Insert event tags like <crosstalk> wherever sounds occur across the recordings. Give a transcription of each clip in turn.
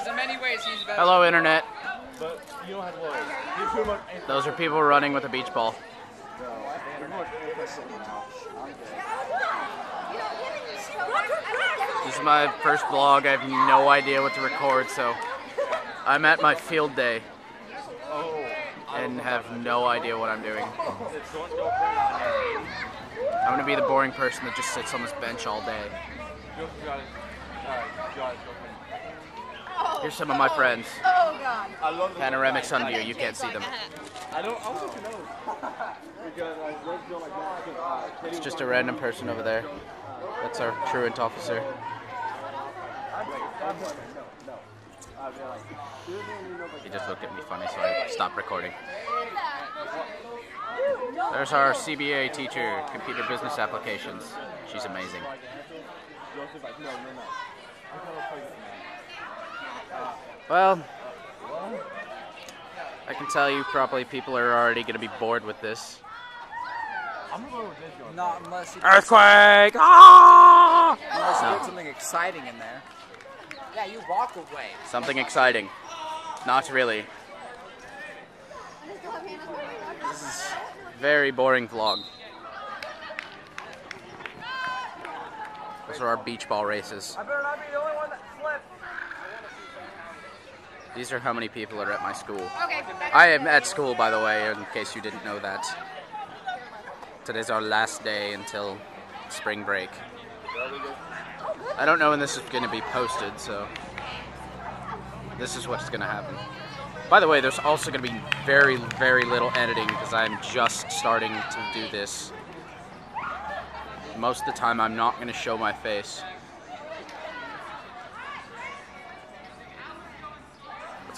because in many ways he's better. Hello, internet. But you don't have to worry. You're pretty much Those are people running with a beach ball. pretty much anti-Satan now. This is my first vlog. I have no idea what to record, so I'm at my field day Oh. and have no idea what I'm doing. It's someone's girlfriend on there. I'm gonna be the boring person that just sits on this bench all day. Here's some of my friends. Oh God. Panoramic sun view. You can't see them. I don't. I want to know. It's just a random person over there. That's our truant officer. He just looked at me funny, so I stopped recording. There's our CBA teacher, computer business applications. She's amazing. Well, I can tell you probably people are already going to be bored with this. I'm gonna go with this one. Not unless you Earthquake! Ah! unless you No. put something exciting in there. Yeah, you walk away. Something exciting. Not really. This is Very boring vlog. Those are our beach ball races. I better not be the only one that slipped. These are how many people are at my school. okay. I am at school, by the way, in case you didn't know that. Today's our last day until spring break. I don't know when this is going to be posted, so this is what's going to happen. By the way, there's also going to be very, very little editing because I'm just starting to do this. Most of the time, I'm not going to show my face.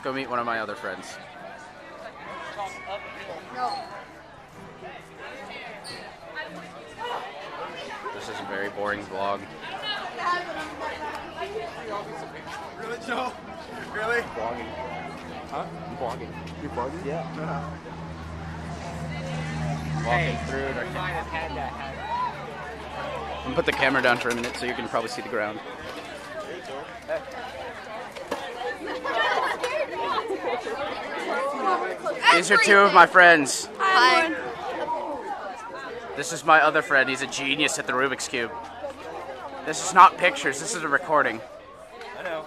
Go meet one of my other friends. No. This is a very boring vlog. Really, Joe? Really? Vlogging. Huh? I'm vlogging. You bugging? Yeah. Walking through it. I'm gonna put the camera down for a minute so you can probably see the ground. These are two of my friends. Hi. This is my other friend. He's a genius at the Rubik's Cube. This is not pictures, this is a recording. I know.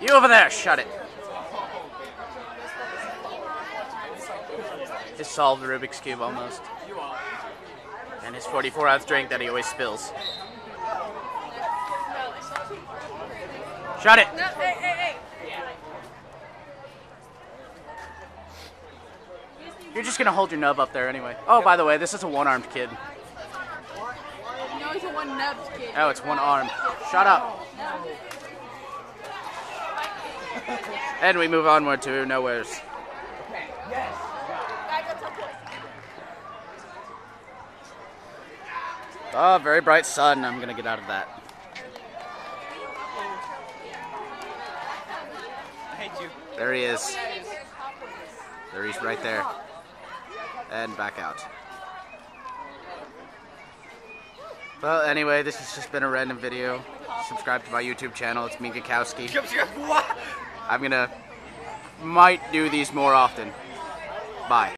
You over there, shut it. He solved the Rubik's Cube almost. And his 44 ounce drink that he always spills. Shut it! No, hey, hey, hey. You're just gonna hold your nub up there anyway. Oh, by the way, this is a one armed kid. No, he's a one nubbed kid. Oh, it's one arm. Shut up. And we move onward to nowheres. Oh, very bright sun. I'm gonna get out of that. I hate you. There he is. There he's right there. And back out. Well, anyway, this has just been a random video. Subscribe to my YouTube channel. It's me, Gakowski. <laughs> I'm gonna might do these more often. Bye.